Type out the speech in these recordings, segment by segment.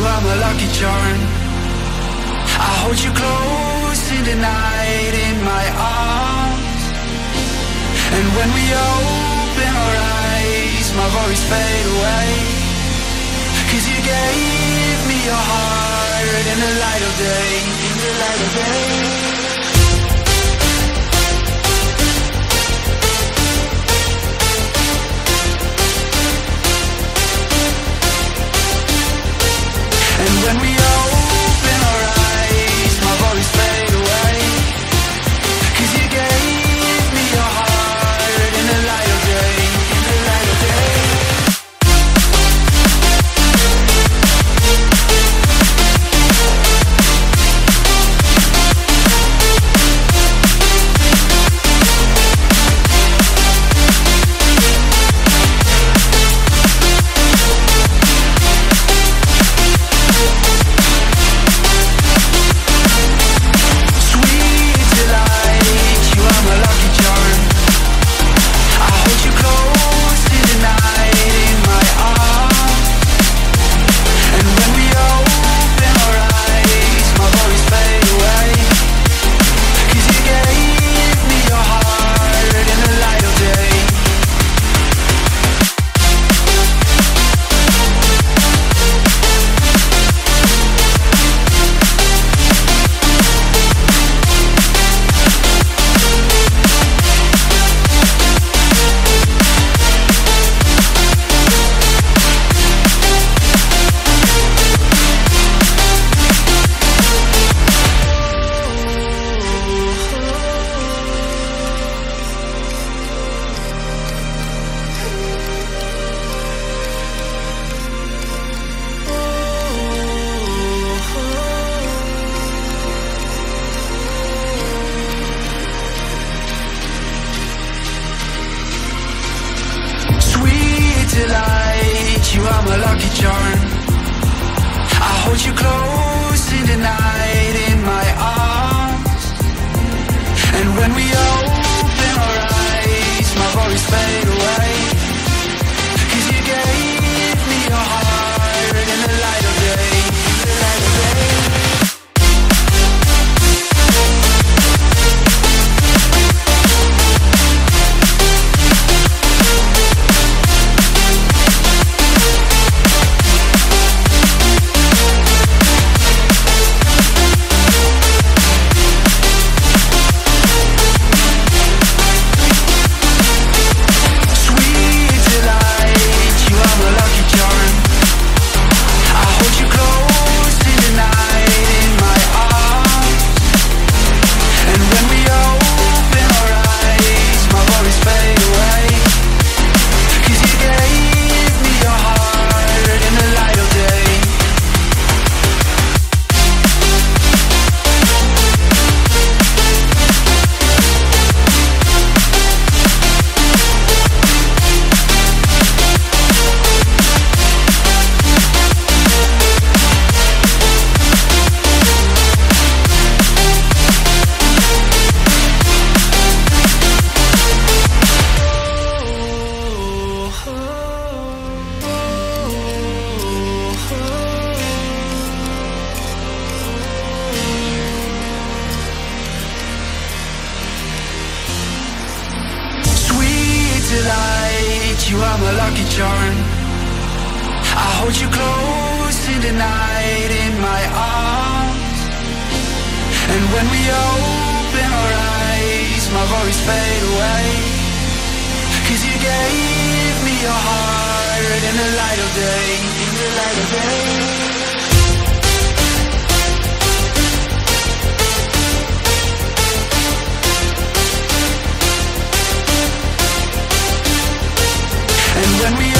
are my lucky charm. I hold you close in the night in my arms. And when we open our eyes My worries fade away. Cause you gave me your heart in the light of day. In the light of day when we charm. I hold you close in the night in my arms. And when we open our eyes, my worries fade you are my lucky charm. I hold you close in the night in my arms. And when we open our eyes, my worries fade away. Cause you gave me your heart in the light of day, in the light of day. And when we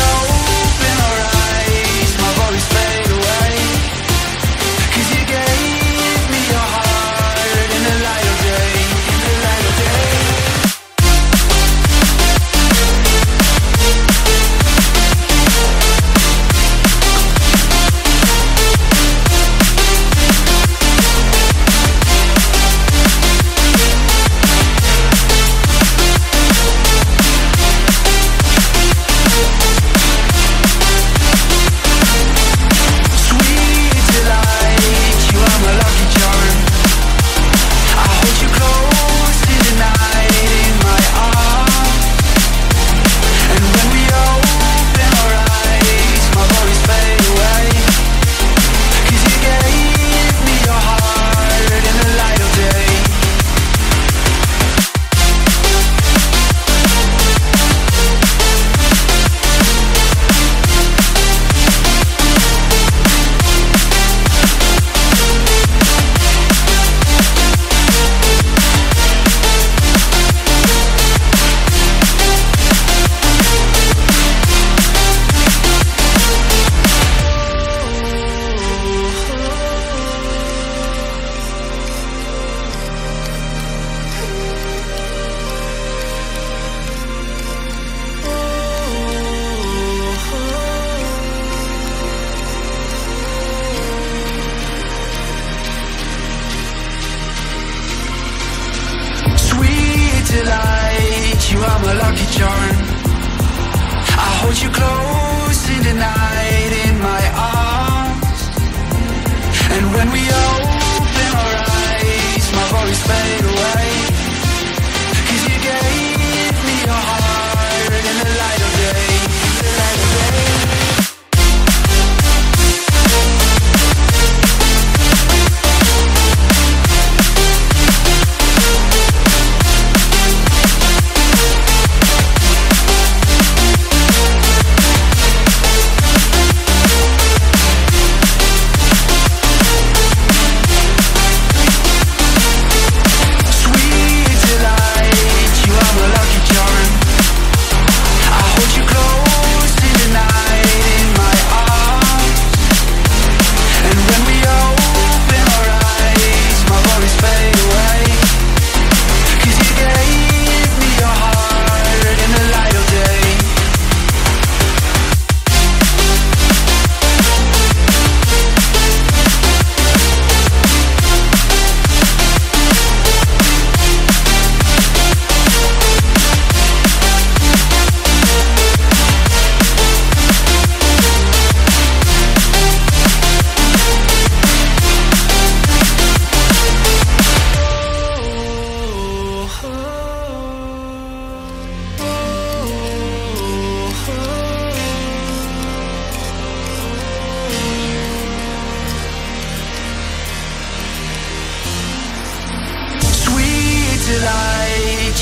delight, you are my lucky charm. I hold you close in the night in my arms. And when we open our eyes, my worries fade away.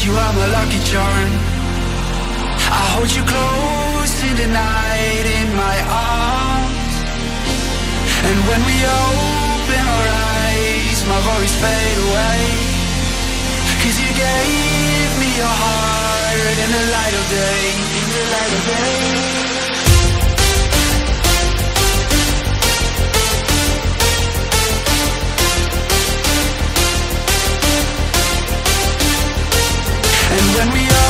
You are my lucky charm. I hold you close in the night in my arms. And when we open our eyes, my worries fade away. Cause you gave me your heart in the light of day. In the light of day. when we are.